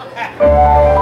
É.